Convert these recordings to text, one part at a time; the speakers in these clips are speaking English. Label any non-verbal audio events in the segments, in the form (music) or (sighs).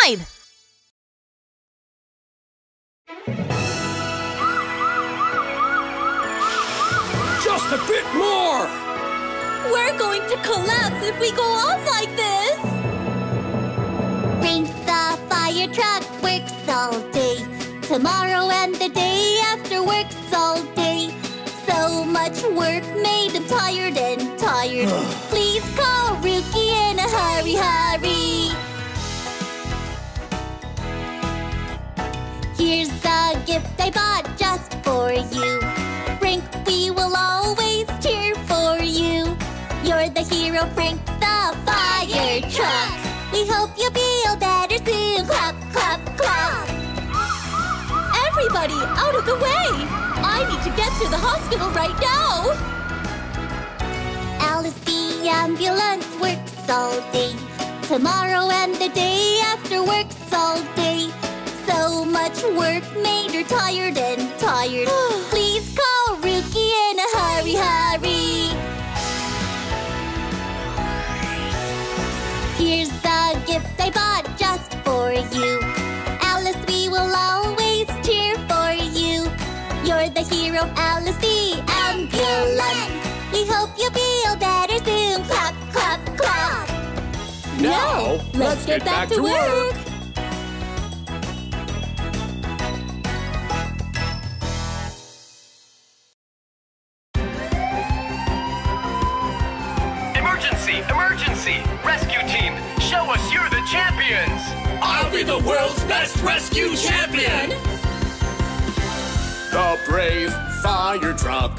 subscribe! Just a bit more! We're going to collapse if we go on like this! Frank the fire truck works all day. Tomorrow and the day after works all day. So much work made him tired and tired. (sighs) Please call Rookie in a hurry, hurry. Here's a gift I bought just for you. Frank, we will always cheer for you. You're the hero, Frank, the fire truck. We hope you feel better soon. Clap, clap, clap. Everybody, out of the way! I need to get to the hospital right now! Alice the ambulance works all day. Tomorrow and the day after works all day. So much work made her tired and tired. (sighs) Please call Rookie in a hurry, hurry. Here's a gift I bought just for you. Alice, we will always cheer for you. You're the hero, Alice the ambulance. We hope you feel better soon. Clap, clap, clap. Now, let's get back to work. Emergency! The world's best rescue champion! The brave fire truck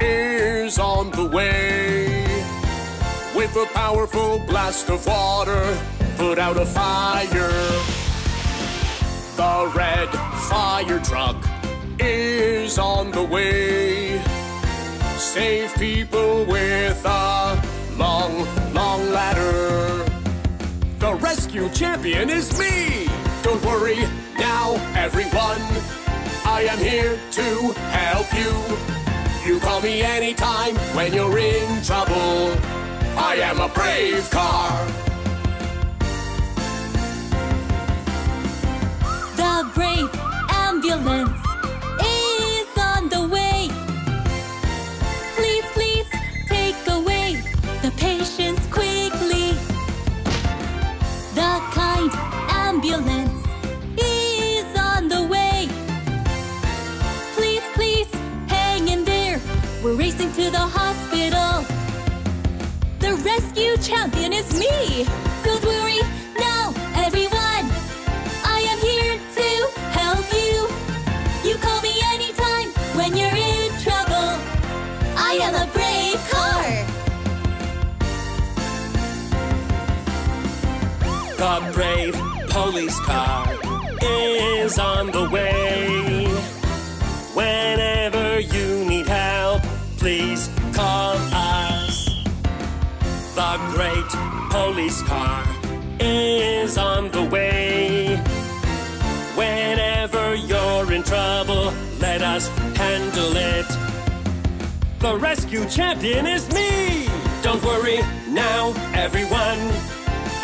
is on the way. With a powerful blast of water, put out a fire. The red fire truck is on the way. Save people with a long, long ladder. The rescue champion is me! Don't worry now, everyone. I am here to help you. You call me anytime when you're in trouble. I am a brave car. The brave ambulance to the hospital. The rescue champion is me. Don't worry now, everyone. I am here to help you. You call me anytime when you're in trouble. I am a brave car. The brave police car is on the way. Please call us. The great police car is on the way. Whenever you're in trouble, let us handle it. The rescue champion is me! Don't worry now, everyone.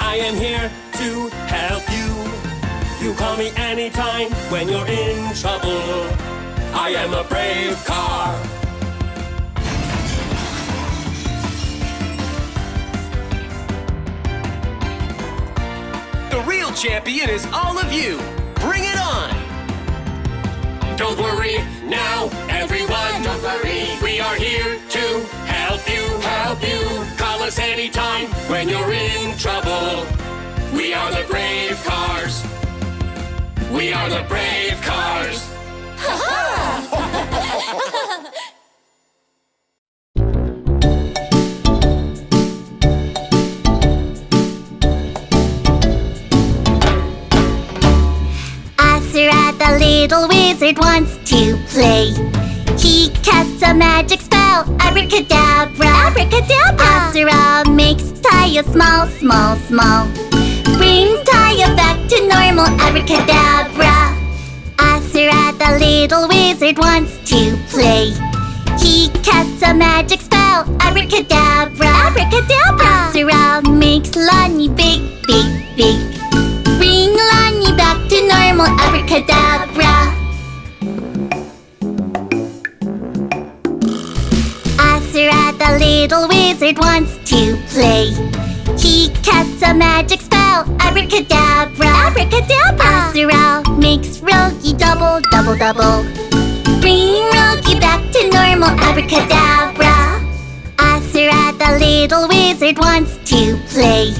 I am here to help you. You call me anytime when you're in trouble. I am a brave car. The real champion is all of you! Bring it on! Don't worry now, everyone. Don't worry. We are here to help you, help you. Call us anytime when you're in trouble. We are the brave cars. We are the brave cars. Asura, (laughs) the little wizard, wants to play. He casts a magic spell, abracadabra. Abracadabra! Asura makes Tayo small, small, small. Bring Tayo back to normal, abracadabra. Asura, the little wizard, wants to play. He casts a magic spell, abracadabra. Abracadabra! Asura makes Lani big, big, big. Normal abracadabra. Azura, the little wizard, wants to play. He casts a magic spell, abracadabra. Abracadabra. Azura makes Rogi double, double, double. Bring Rogi back to normal, abracadabra. Azura, the little wizard, wants to play.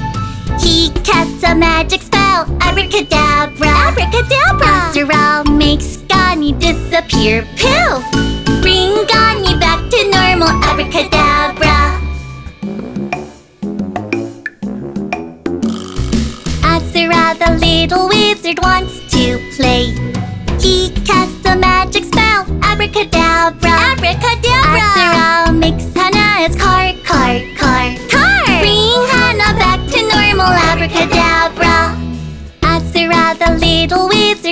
He casts a magic abracadabra. Abracadabra. Azura makes Gani disappear. Poof! Bring Gani back to normal, abracadabra. Azura, the little wizard, wants to play. He casts a magic spell, abracadabra. Abracadabra.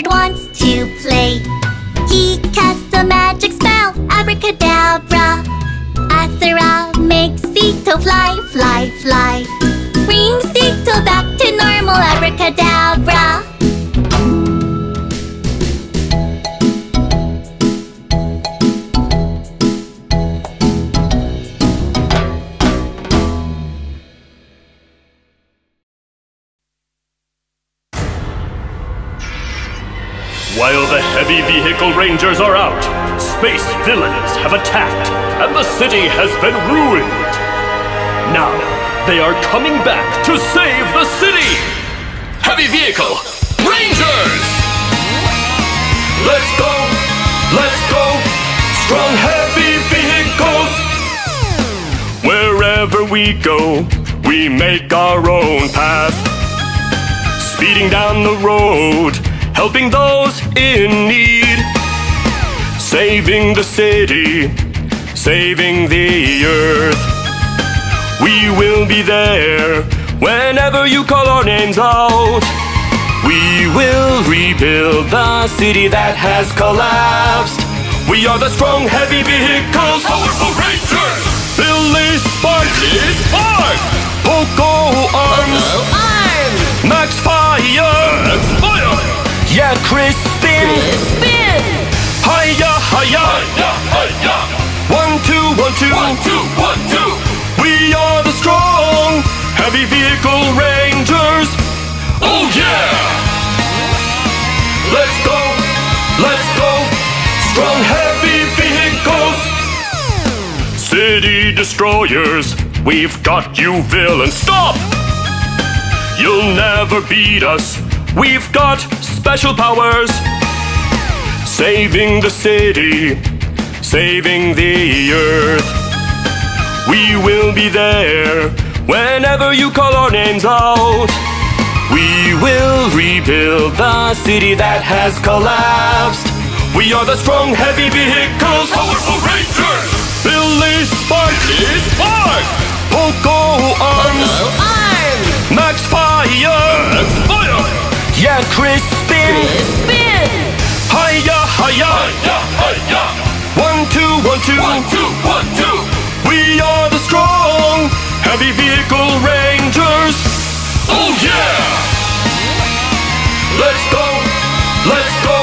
Wizard, wants to play. He casts a magic spell, abracadabra. Azura makes Sito fly, fly, fly. Brings Sito back to normal, abracadabra. Rangers are out, space villains have attacked, and the city has been ruined. Now, they are coming back to save the city! Heavy vehicle, Rangers! Let's go! Let's go! Strong heavy vehicles! Wherever we go, we make our own path. Speeding down the road, helping those in need. Saving the city, saving the earth. We will be there whenever you call our names out. We will rebuild the city that has collapsed. We are the strong, heavy vehicles. Powerful Rangers! Billy Sparky Spark! Poco Arms! Max Fire! Fire! Yeah, Crispin! Spin! Hiya, hiya! Yeah, hey, yeah! One, two, one, two! One, two, one, two! We are the strong, heavy vehicle rangers! Oh yeah! Let's go! Let's go! Strong, heavy vehicles! City destroyers, we've got you villains! Stop! You'll never beat us. We've got special powers. Saving the city, saving the earth. We will be there whenever you call our names out. We will rebuild the city that has collapsed. We are the strong, heavy vehicles. Powerful Rangers! Billy Sparky Spark! Poco Arms! Arms, Max Fire! Fire! Yeah, Crispin! Spin! Hiya, hiya! Hey, yeah! One, two, one, two! One, two, one, two! We are the strong, heavy vehicle rangers! Oh yeah! Let's go! Let's go!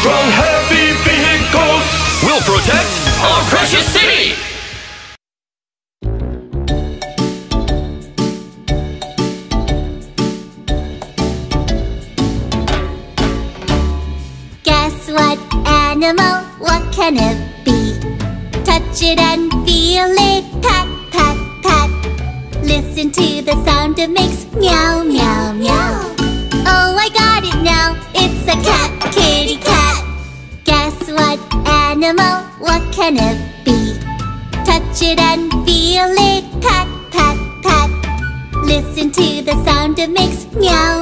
Strong, heavy vehicles! We'll protect our precious city! Animal? What can it be? Touch it and feel it. Pat, pat, pat. Listen to the sound it makes. Meow, meow, meow. Oh, I got it now. It's a cat, kitty cat. Guess what animal? What can it be? Touch it and feel it. Pat, pat, pat. Listen to the sound it makes. Meow,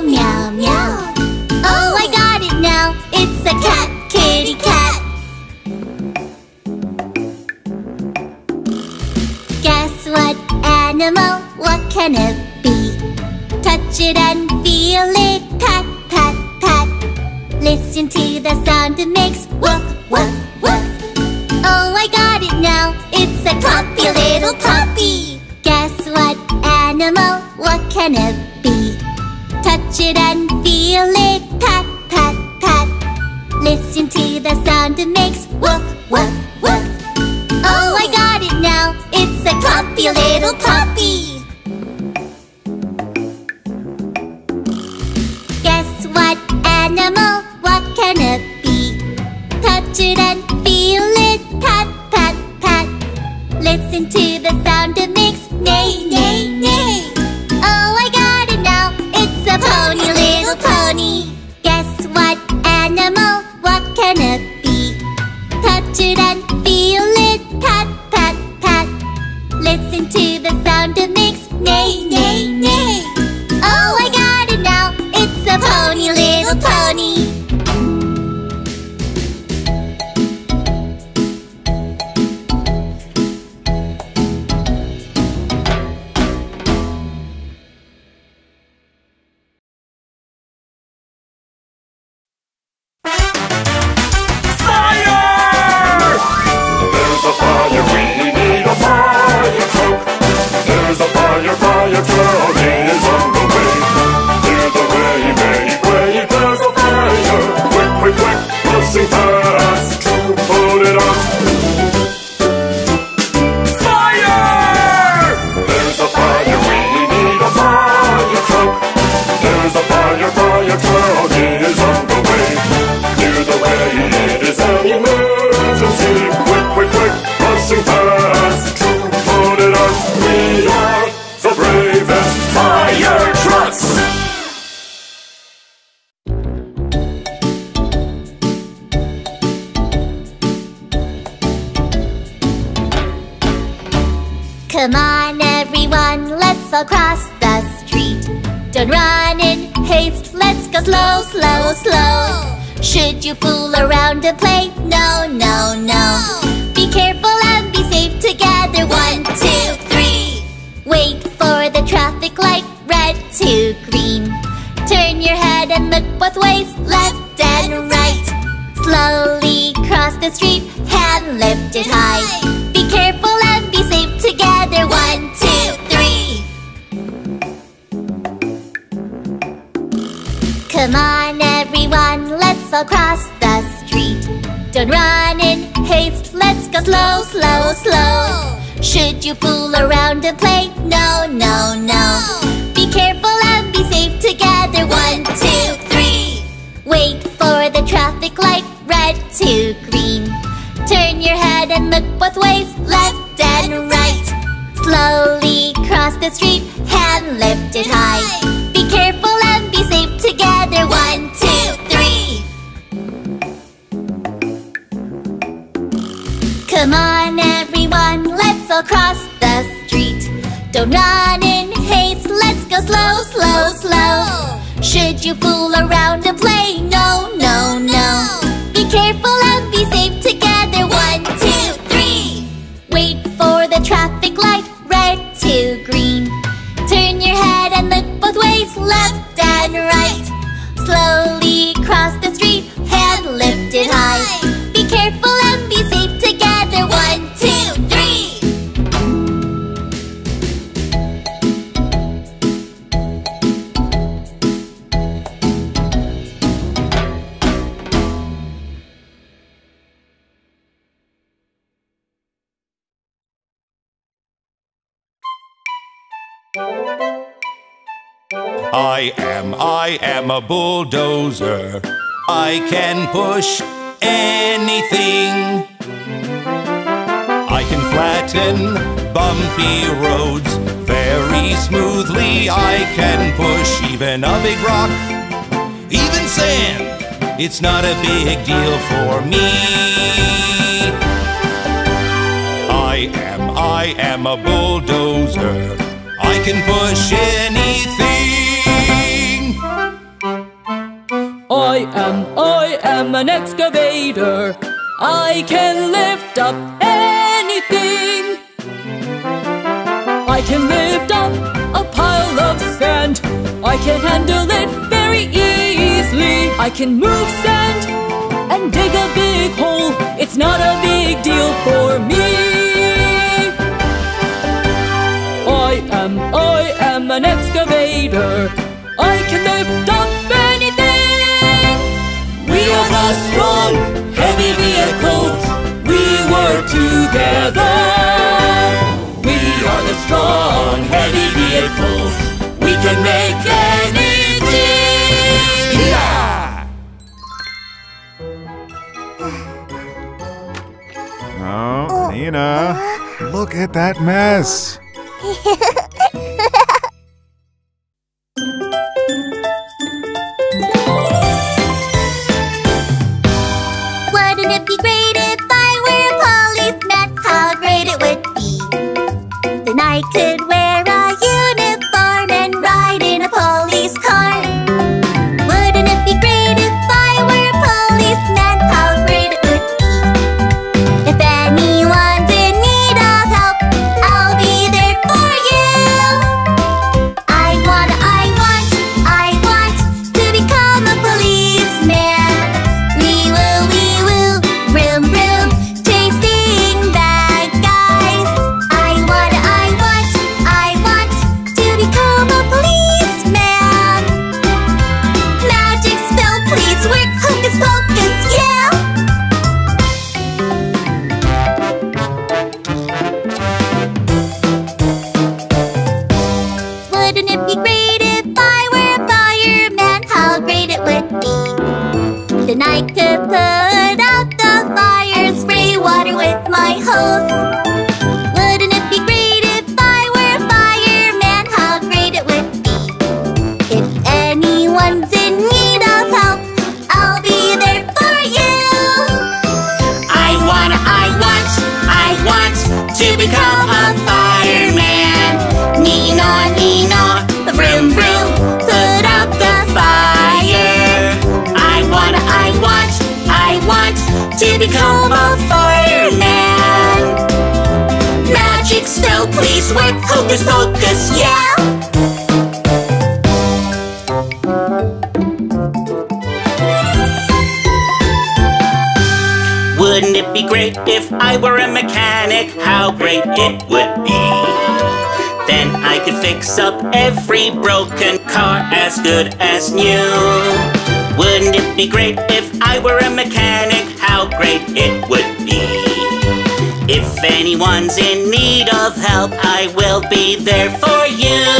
So not in haste, let's go slow, slow, slow. Should you fool around and play? No, no, no. am a bulldozer. I can push anything. I can flatten bumpy roads very smoothly. I can push even a big rock, even sand. It's not a big deal for me. I am, I am a bulldozer. I can push anything. I am, I am an excavator. I can lift up anything. I can lift up a pile of sand. I can handle it very easily. I can move sand and dig a big hole. It's not a big deal. strong, heavy vehicles, we can make anything! Yeah! Oh, Nina, look at that mess! (laughs) in need of help, I'll be there for you. I want, I want, I want to become a fireman. Put out the fire. I want, I want, I want to become a fireman. Magic spell, please work, hocus pocus, yeah. If I were a mechanic, how great it would be. Then I could fix up every broken car as good as new. Wouldn't it be great if I were a mechanic? How great it would be. If anyone's in need of help, I will be there for you.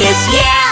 Yes, yeah!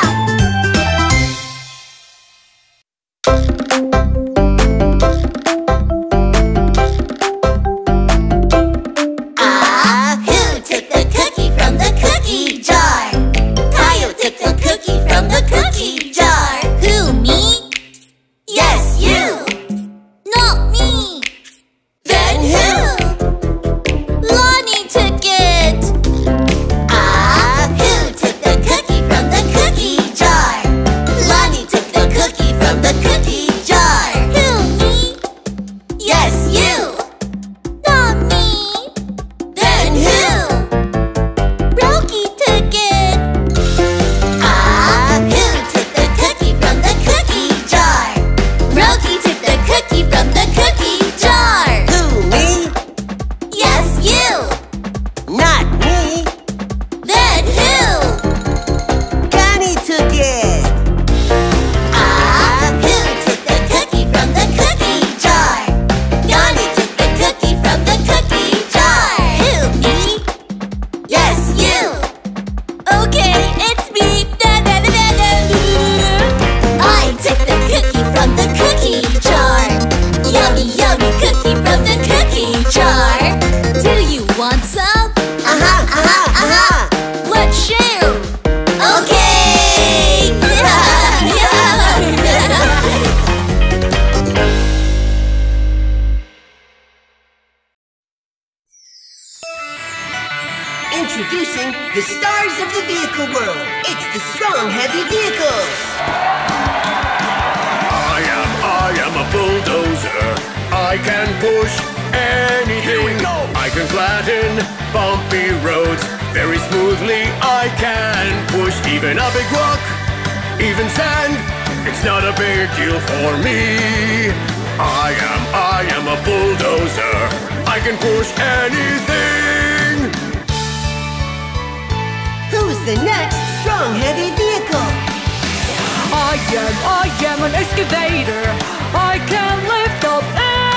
I can lift up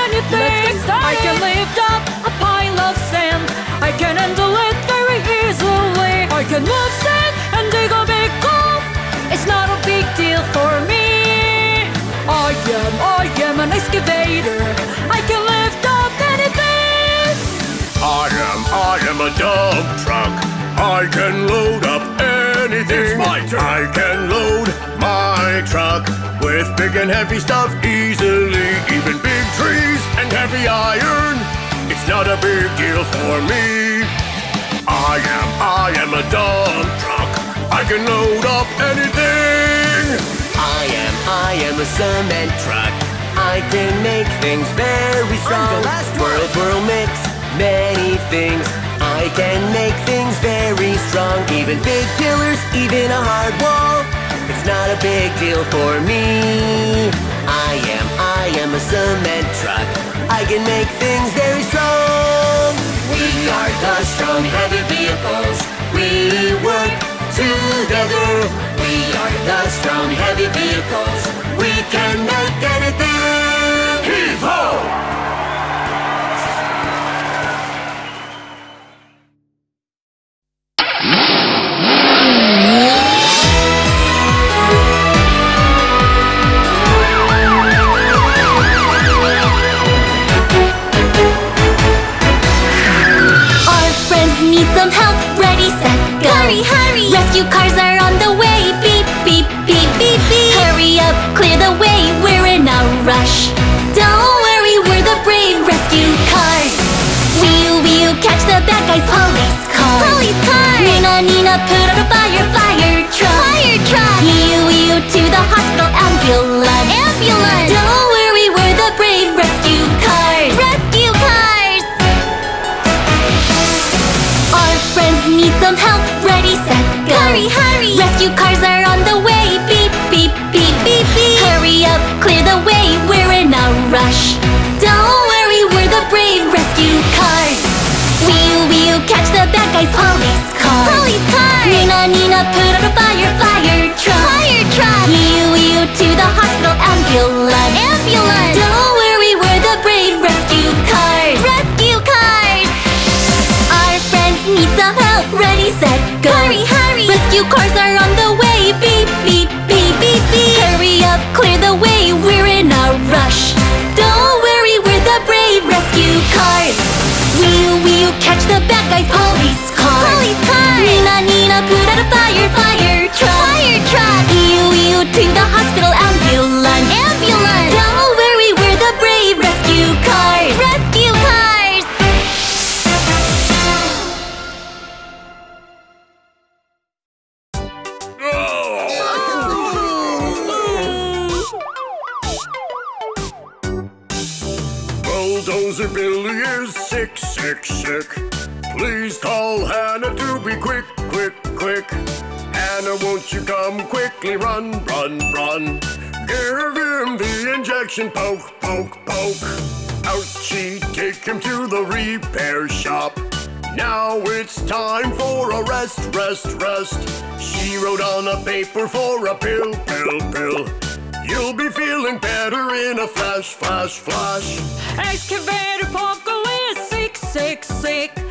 anything. I can lift up a pile of sand. I can handle it very easily. I can move sand and dig a big hole. It's not a big deal for me. I am, I am an excavator. I can lift up anything. I am, I am a dump truck. I can load up anything. It's my turn. I can load my truck with big and heavy stuff easily. Even big trees and heavy iron. It's not a big deal for me. I am, I am a dump truck. I can load up anything. I am, I am a cement truck. I can make things very strong. Whirl, whirl, mix many things. I can make things very strong. Even big pillars, even a hard wall. It's not a big deal for me. I am, I am a cement truck. I can make things very strong. We are the strong heavy vehicles. We work together. We are the strong heavy vehicles. We can make anything. Nina, Nina, put out a fire. Fire truck. Fire truck. Wheel, wheel to the hospital. Ambulance. Ambulance. Don't worry, we're the brave rescue cars. Rescue cars. Our friends need some help. Ready, set, go. Hurry, hurry. Rescue cars are on the way. Beep, beep, beep, beep, beep. Hurry up, clear the way. We're in a rush. Don't worry, we're the brave rescue cars. Wheel, wheel, catch the bad guys. Police car. Police car. Nina, Nina, put out a fire. Fire truck. The injection, poke, poke, poke. Ouchie, take him to the repair shop. Now it's time for a rest, rest, rest. She wrote on a paper for a pill, pill, pill. You'll be feeling better in a flash, flash, flash. Excavator Poco is sick, sick, sick.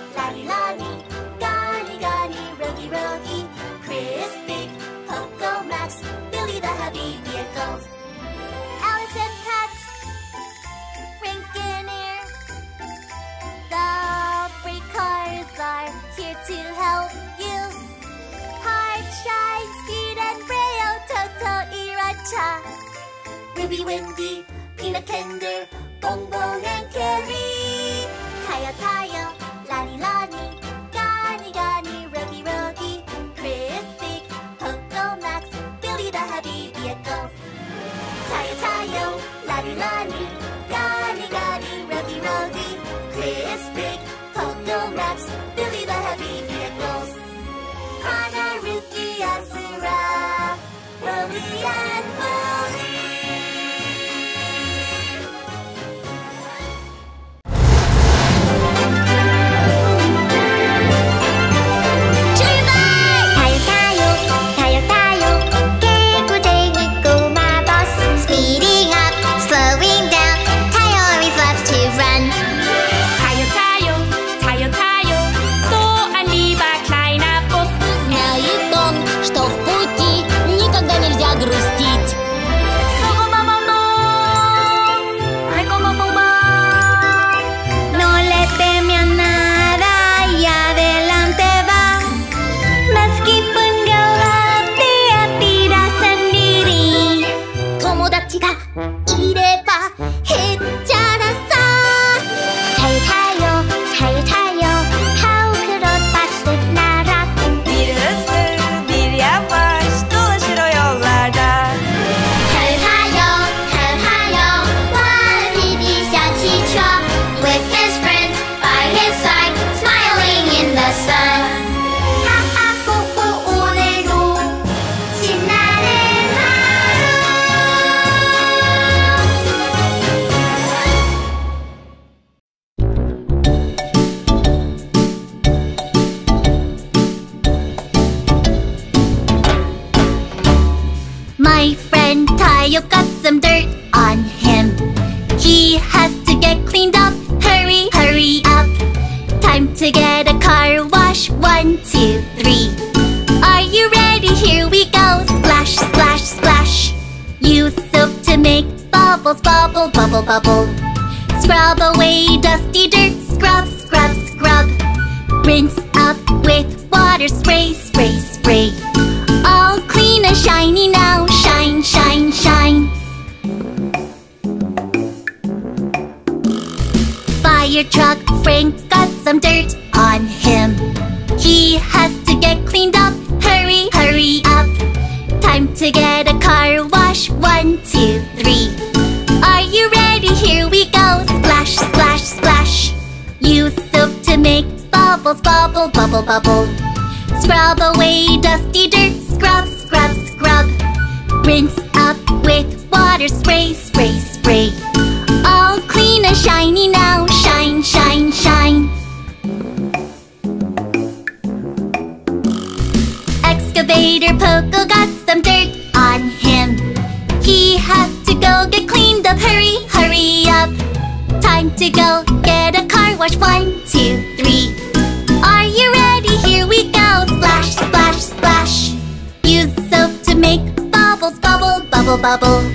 Cha. Ruby, Wendy, Peanut Kender, Bongbong and Kelly. Kaya, kaya. spray, spray, spray. All clean and shiny now. Shine, shine, shine. Fire truck Frank got some dirt on him. He has to get cleaned up. Hurry, hurry up. Time to get a car wash. One, two, three. Are you ready? Here we go. Splash, splash, splash. Use soap to make bubbles, bubble, bubble, bubble. Scrub away dusty dirt. bubble.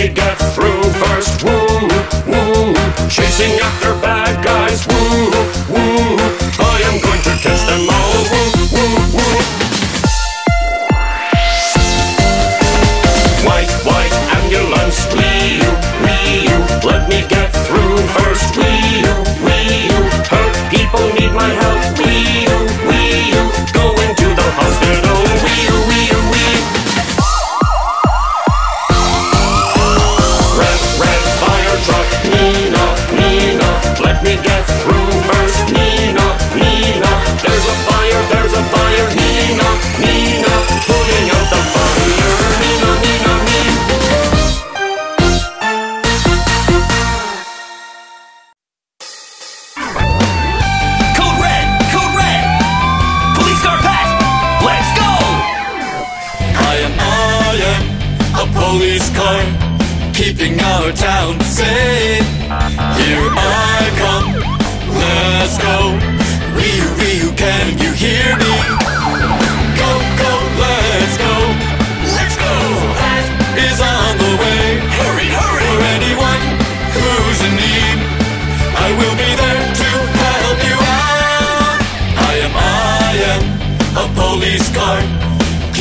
big got.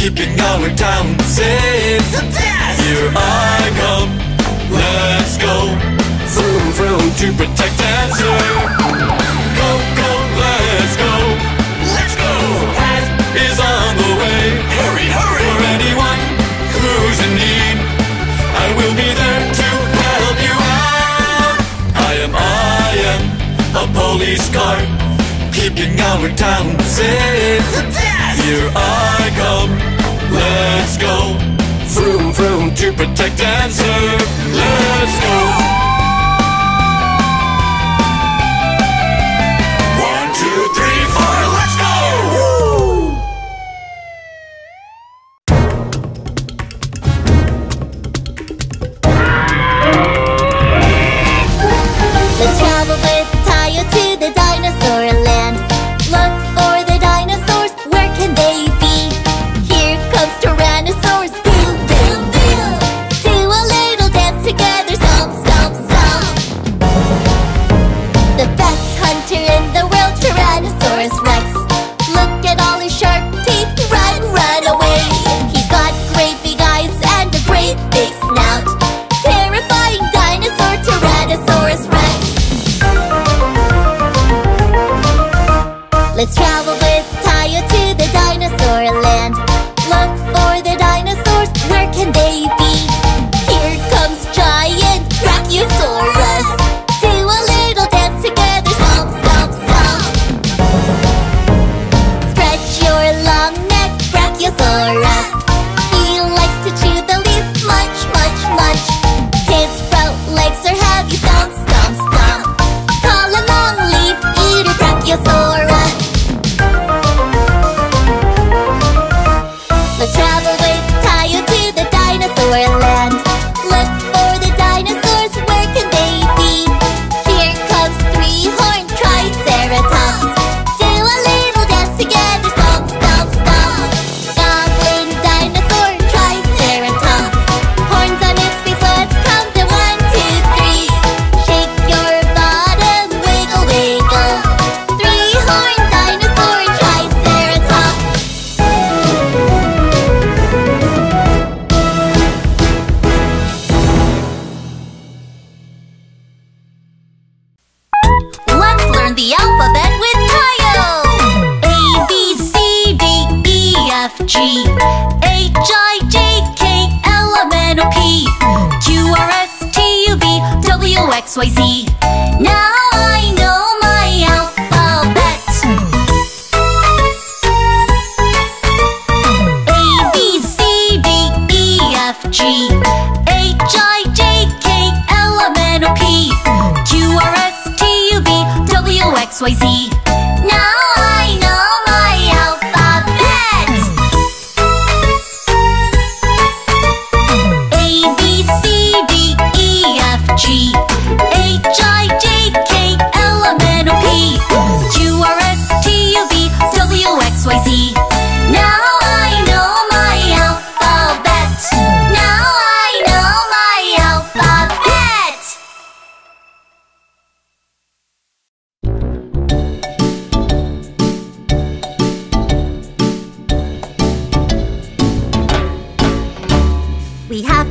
keeping our town safe. Here I come, let's go. Vroom vroom to protect and serve. Go go, let's go, let's go. Pat is on the way. Hurry hurry. For anyone who's in need, I will be there to help you out. I am I am a police car, keeping our town safe. Here I come. Let's go. Vroom, vroom, to protect and serve. Let's go.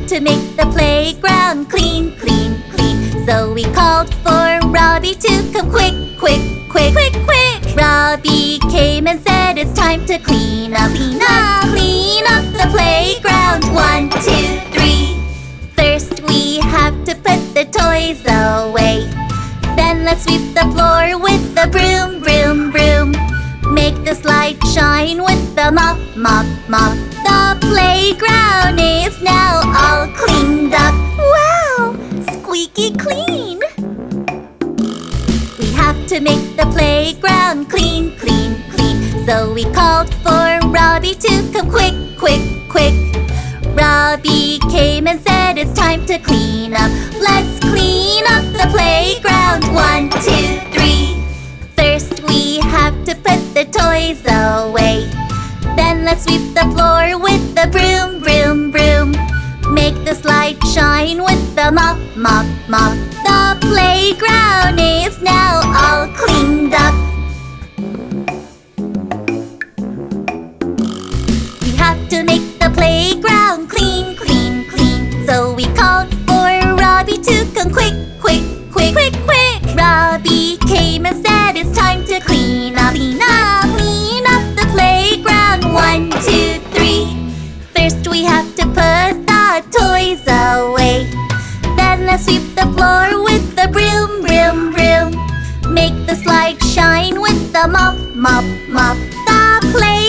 To make the playground clean, clean, clean. So we called for Robbie to come quick, quick, quick, quick, quick. Robbie came and said it's time to clean up, clean up, clean up the playground. One, two, three. First we have to put the toys away. Then let's sweep the floor with the broom, broom, broom. Make this light shine with the mop, mop, mop. The playground is now all cleaned up. Wow! Squeaky clean! We have to make the playground clean, clean, clean. So we called for Robbie to come quick, quick, quick. Robbie came and said it's time to clean up. Let's clean up the playground. One, two, three. Have to put the toys away. Then let's sweep the floor with the broom, broom, broom. Make the slide shine with the mop, mop, mop. The playground is now all cleaned up. We have to make the playground clean, clean, clean. So we called for Robbie to come quick, quick, quick, quick, quick. Robbie came and said it's time to clean up, clean up, clean up the playground. One, two, three. First we have to put the toys away. Then let's sweep the floor with the broom, broom, broom. Make the slide shine with the mop, mop, mop. The playground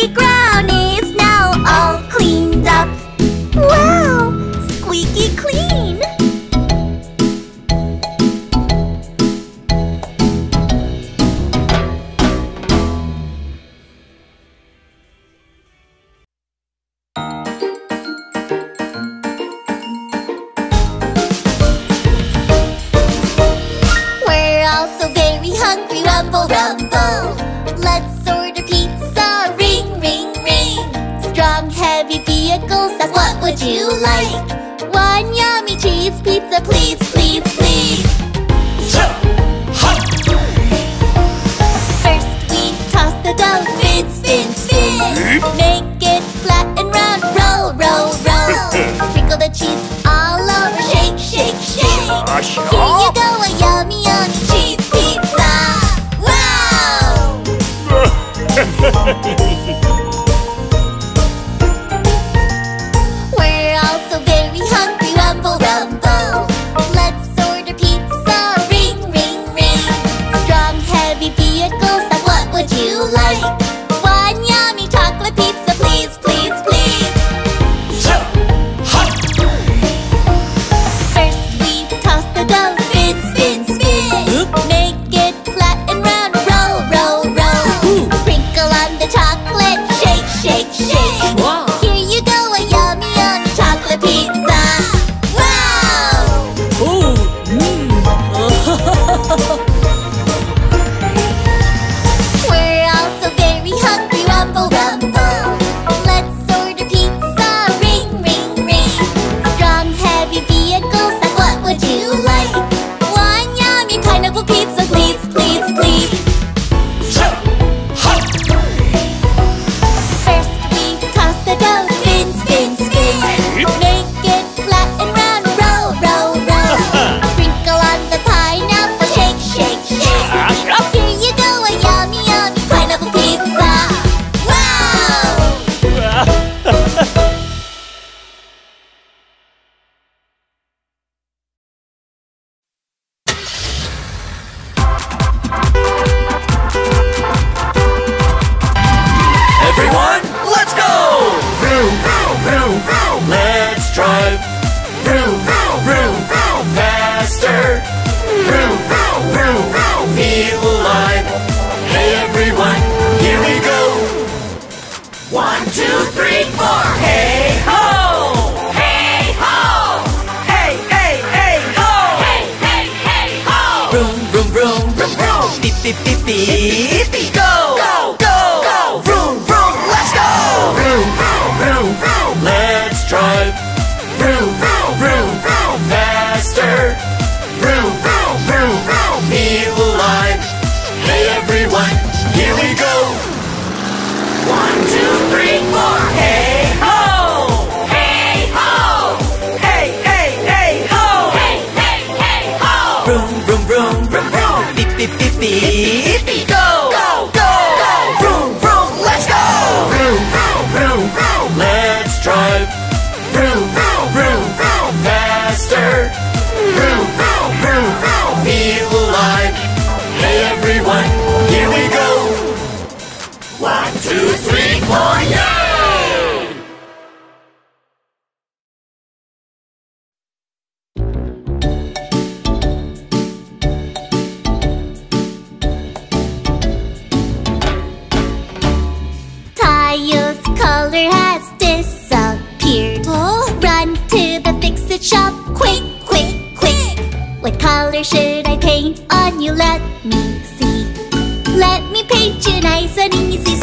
Strong, heavy vehicles, that's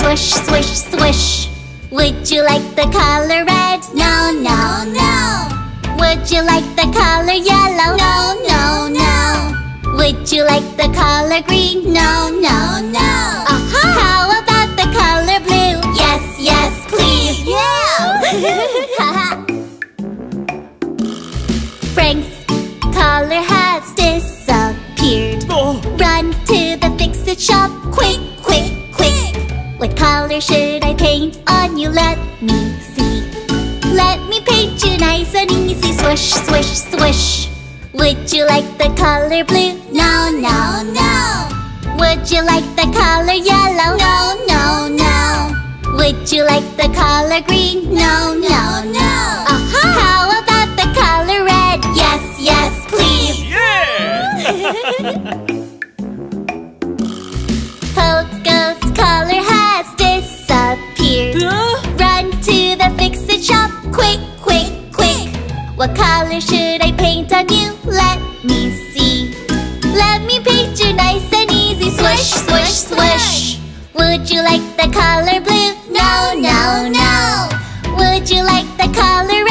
Swish, swish, swish. Would you like the color red? No, no, no. Would you like the color yellow? No, no, no. Would you like the color green? No, no, no. Uh-huh. How about the color blue? Yes, yes, please. Yeah. (laughs) Frank's collar has disappeared. Run to the fix-it shop, quick. What color should I paint on you? Let me see. Let me paint you nice and easy. Swish, swish, swish. Would you like the color blue? No, no, no. Would you like the color yellow? No, no, no. Would you like the color green? No, no, no. Uh-huh. How about the color red? Yes, yes, please. Yeah! (laughs) Poco's color has quick, quick, quick. What color should I paint on you? Let me see. Let me paint you nice and easy. Swish, swish, swish. Would you like the color blue? No, no, no. Would you like the color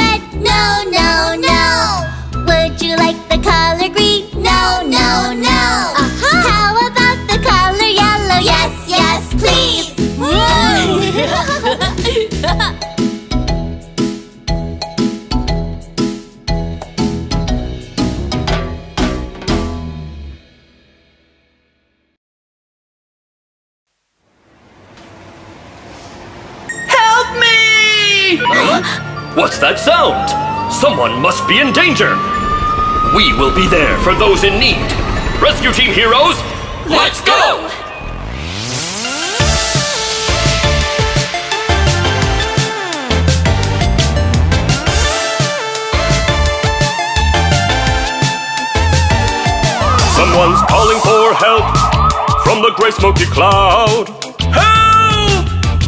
What's that sound? Someone must be in danger. We will be there for those in need. Rescue team heroes, let's go! Someone's calling for help from the gray smoky cloud.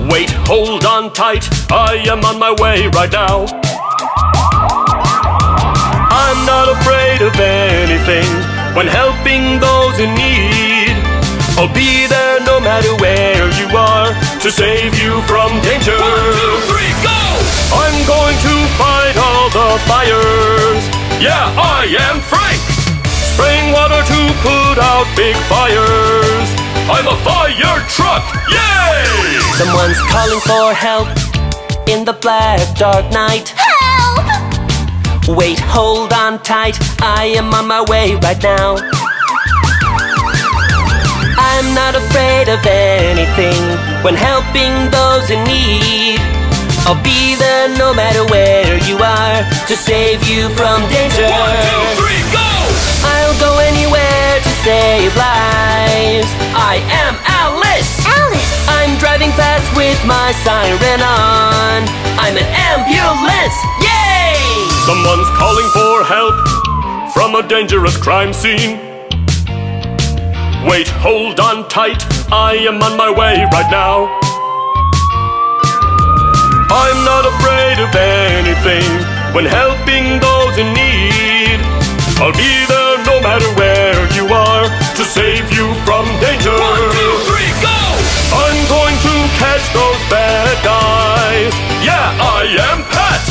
Wait, hold on tight. I am on my way right now. I'm not afraid of anything when helping those in need. I'll be there no matter where you are to save you from danger. One, two, three, go! I'm going to fight all the fires. Yeah, I am Frank. Spraying water to put out big fires. I'm a fire truck. Yay! Someone's calling for help in the black dark night. Help! Wait, hold on tight. I am on my way right now. I'm not afraid of anything when helping those in need. I'll be there no matter where you are to save you from danger. One, two, save lives. I am Alice. Alice! I'm driving fast with my siren on. I'm an ambulance. Yay! Someone's calling for help from a dangerous crime scene. Wait, hold on tight. I am on my way right now. I'm not afraid of anything when helping those in need. I'll be there no matter where you are to save you from danger. One, two, three, go! I'm going to catch those bad guys. Yeah, I am Pat.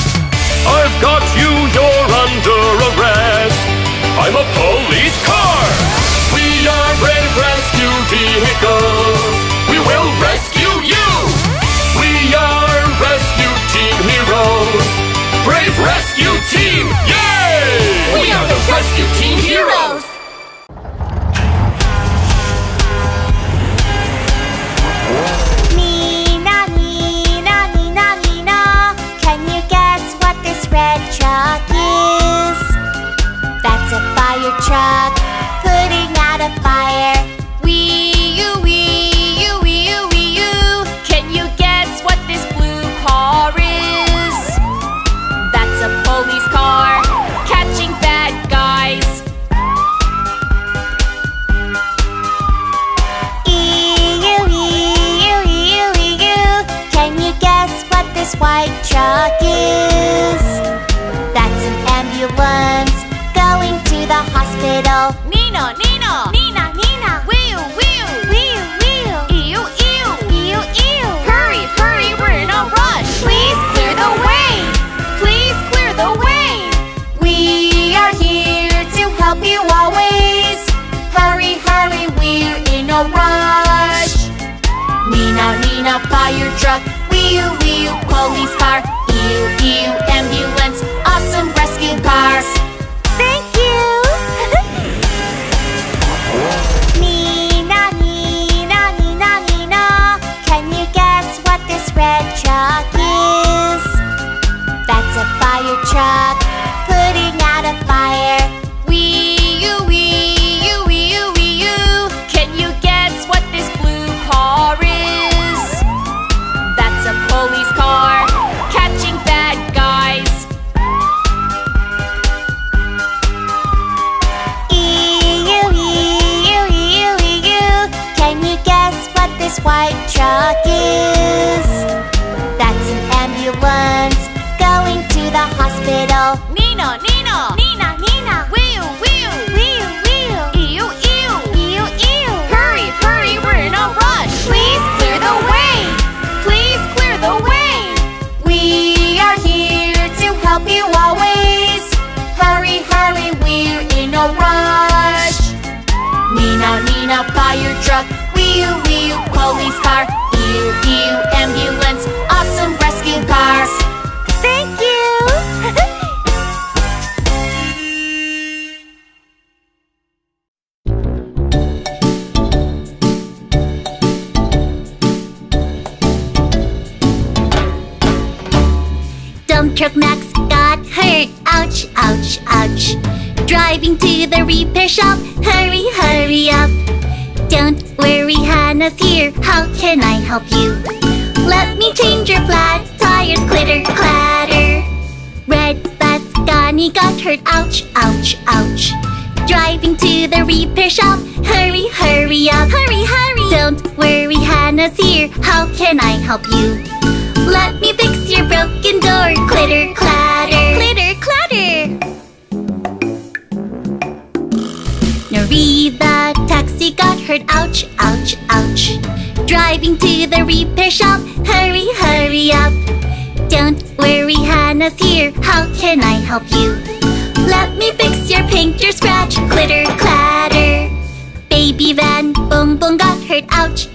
I've got you, you're under arrest. I'm a police car. We are brave rescue vehicles. We will rescue you. We are rescue team heroes. Brave rescue team, yay! We are the rescue team heroes! red truck is. That's a fire truck putting out a fire. Wee you wee you wee you wee you Can you guess what this blue car is? That's a police car catching bad guys. Can you guess what This white truck hospital. Nina, Nina! Nina, Nina! Wheel, wheel! Wheel, wheel! Ew, ew! Ew, ew! Hurry, hurry, we're in a rush! Please clear the way! Please clear the way! We are here to help you always. Hurry, hurry, we're in a rush. Nina, Nina, fire truck. Wheel, wheel, police car. Ew, ew, ambulance. Awesome rescue cars. Fire truck putting out a fire. Wee you, wee you, wee you, wee you. Can you guess what this blue car is? That's a police car catching bad guys. Ew, ew, ew, ew. Can you guess what this white the truck Max got hurt. Ouch, ouch, ouch. Driving to the repair shop. Hurry, hurry up. Don't worry, Hana's here. How can I help you? Let me change your flat tires. Clitter, clatter. Red bus Gani got hurt. Ouch, ouch, ouch. Driving to the repair shop. Hurry, hurry up. Hurry, hurry. Don't worry, Hana's here. How can I help you? Let me fix your broken door. Clitter, clatter. Clitter, clatter. Nuri the taxi got hurt. Ouch, ouch, ouch. Driving to the repair shop. Hurry, hurry up. Don't worry, Hana's here. How can I help you? Let me fix your painter scratch. Clitter, clatter. Baby van, boom, boom got hurt. Ouch.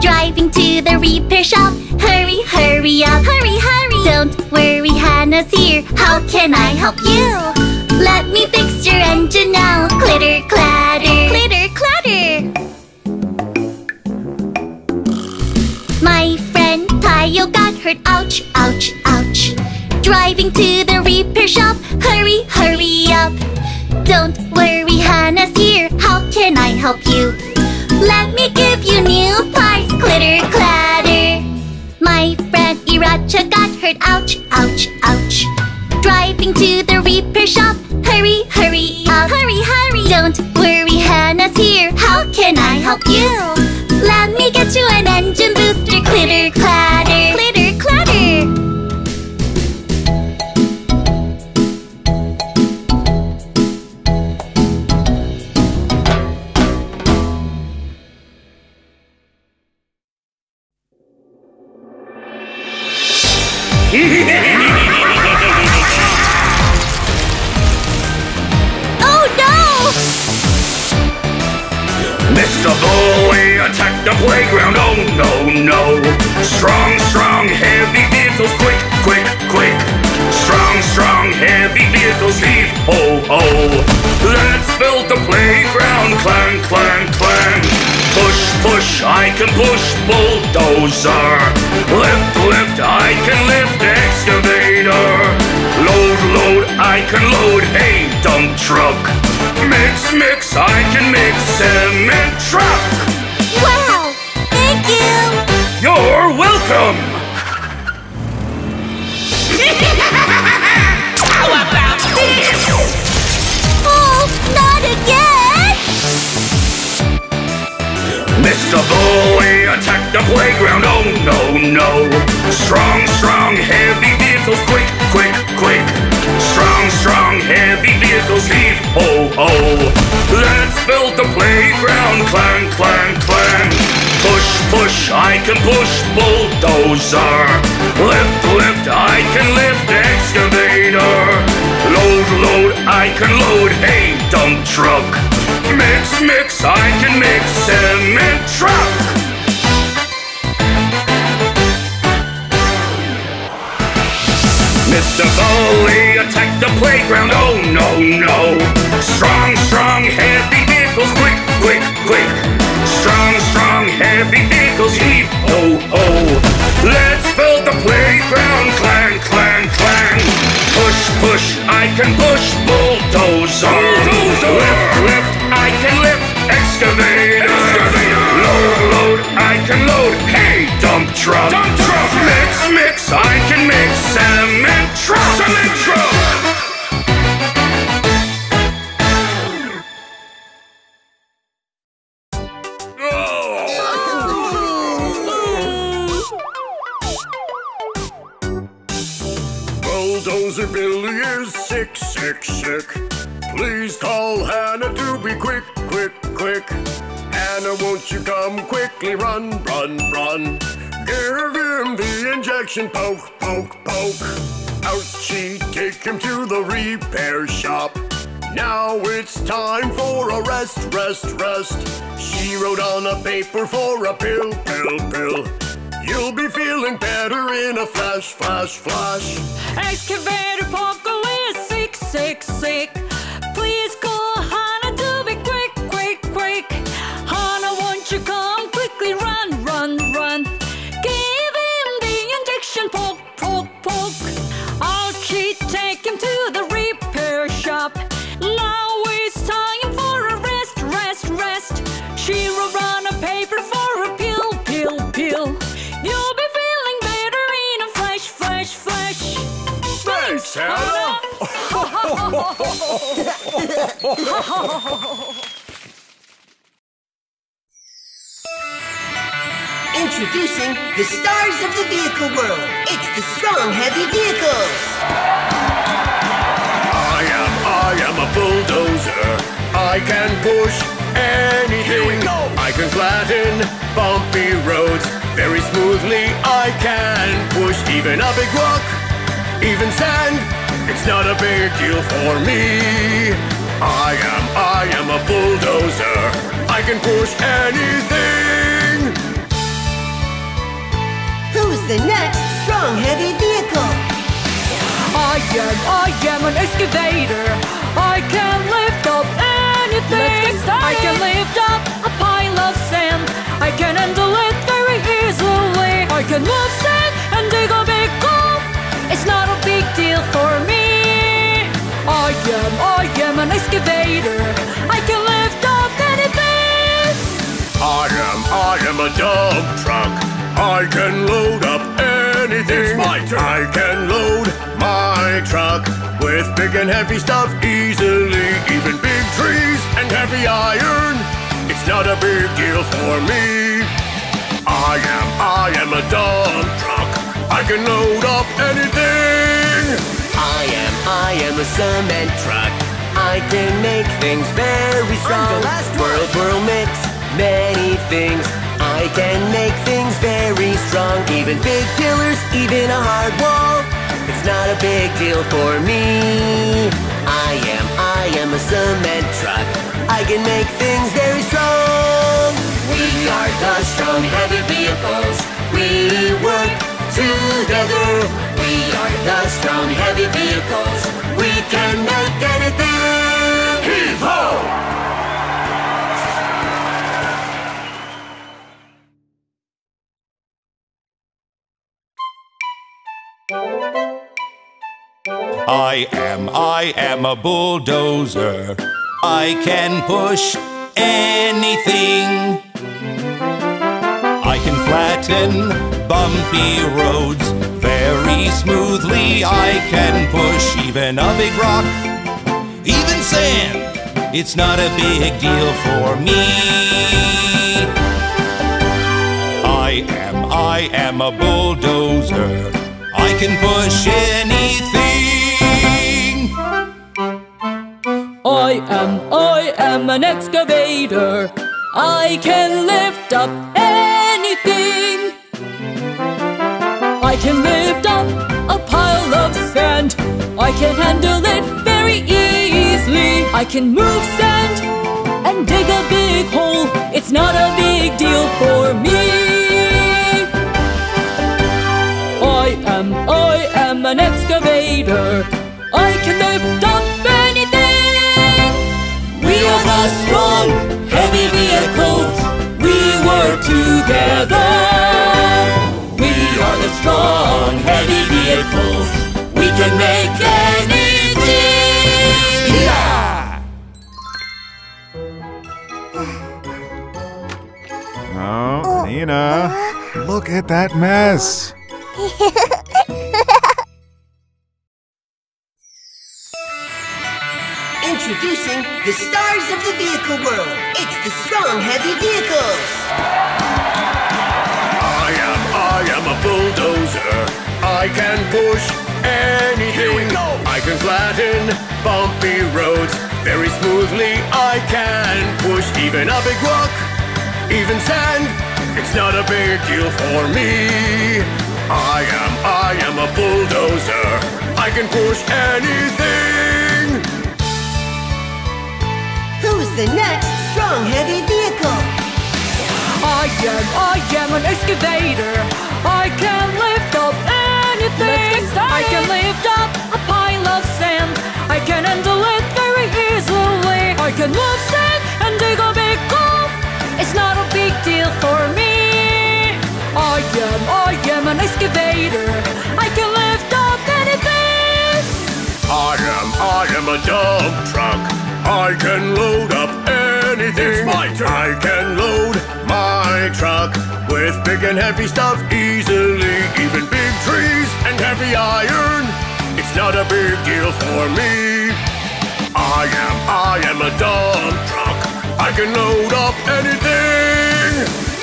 Driving to the repair shop. Hurry, hurry up. Hurry, hurry. Don't worry, Hana's here. How can I help you? Let me fix your engine now. Clitter, clatter. Clitter, clatter. My friend Tayo got hurt. Ouch, ouch, ouch. Driving to the repair shop. Hurry, hurry up. Don't worry, Hana's here. How can I help you? Let me give you new. Clitter, clatter. My friend Iracha got hurt. Ouch, ouch, ouch. Driving to the repair shop. Hurry, hurry up. Hurry, hurry. Don't worry, Hana's here. How can I help you? Let me get you an engine booster. Clitter, clatter. Playground, oh no, no. Strong, strong, heavy vehicles, quick, quick, quick. Strong, strong, heavy vehicles, heave, ho, ho. Let's build the playground, clang, clang, clang. Push, push, I can push, bulldozer. Lift, lift, I can lift, excavator. Load, load, I can load, hey, dump truck. Mix, mix, I can mix, cement truck. You're welcome. How about this? Oh, not again! Mr. Bully attack the playground. Oh no, no. Strong, strong, heavy vehicles. Quick, quick, quick. Strong, strong, heavy vehicles. Heave, ho, ho. Let's build the playground. Clang, clang, clang. Push, push, I can push. Bulldozer. Lift, lift, I can lift. Excavator. Load, load, I can load. Hey, dump truck. Mix, mix, I can mix. Cement truck. Mr. Bully attack the playground. Oh no, no. Strong, strong, heavy vehicles. Quick, quick, quick. Strong, strong, heavy vehicles. Heave, ho, ho. Let's build the playground. Clang, clang, clang. Push, push, I can push. Bulldozer. Bulldozer. Lift, lift, I can lift. Excavator. It's not a big deal for me. I am, I am a bulldozer. I can push anything. Who's the next strong, heavy vehicle? I am, I am an excavator. I can lift up anything. I can lift up a pile of sand. I can handle it very easily. I can move sand and dig a big hole. It's not a big deal for me. I am, I am an excavator. I can lift up anything. I am, I am a dump truck. I can load up anything. It's my turn. I can load my truck with big and heavy stuff easily. Even big trees and heavy iron. It's not a big deal for me. I am, I am a dump truck. I can load up anything. I am, I am a cement truck. I can make things very strong. I the last one. Whirl, mix, many things. I can make things very strong. Even big pillars, even a hard wall. It's not a big deal for me. I am, I am a cement truck. I can make things very strong. We are the strong, heavy vehicles. We work together. We are the strong, heavy vehicles. We can make anything. Heave ho! I am, I am a bulldozer. I can push anything. Can flatten bumpy roads very smoothly. I can push even a big rock, even sand. It's not a big deal for me. I am, I am a bulldozer. I can push anything. I am, I am an excavator. I can lift up anything. I can lift up a pile of sand. I can handle it very easily. I can move sand and dig a big hole. It's not a big deal for me. I am, I am an excavator. I can lift up anything. We are the strong, heavy vehicles. We work together. We are the strong, heavy vehicles. We can make anything. Yeah! Oh, Nina, look at that mess. Introducing the stars of the vehicle world. It's the strong, heavy vehicles. I am, I am a bulldozer. I can push anything. Here we go. I can flatten bumpy roads very smoothly. I can push even a big rock, even sand. It's not a big deal for me. I am, I am a bulldozer. I can push anything. Who's the next strong, heavy vehicle? I am, I am an excavator. I can lift up anything. I can lift up a pile of sand. I can handle it very easily. I can move sand and dig a big hole. It's not a big deal for me. I am, I am an excavator. I can lift up anything. I am, I am a dump truck. I can load up anything. It's my turn. I can load my truck with big and heavy stuff easily. Even big trees and heavy iron. It's not a big deal for me. I am, I am a dump truck. I can load up anything.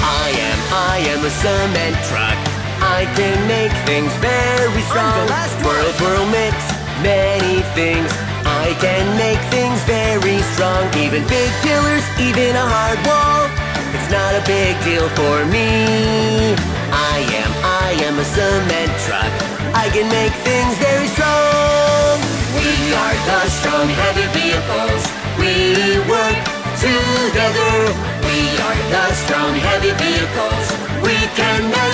I am, I am a cement truck. I can make things very strong. the last one. Whirl, twirl, mix, many things. I can make things very strong. Even big pillars, even a hard wall. It's not a big deal for me. I am, I am a cement truck. I can make things very strong. We are the strong, heavy vehicles. We work together. We are the strong, heavy vehicles. We can make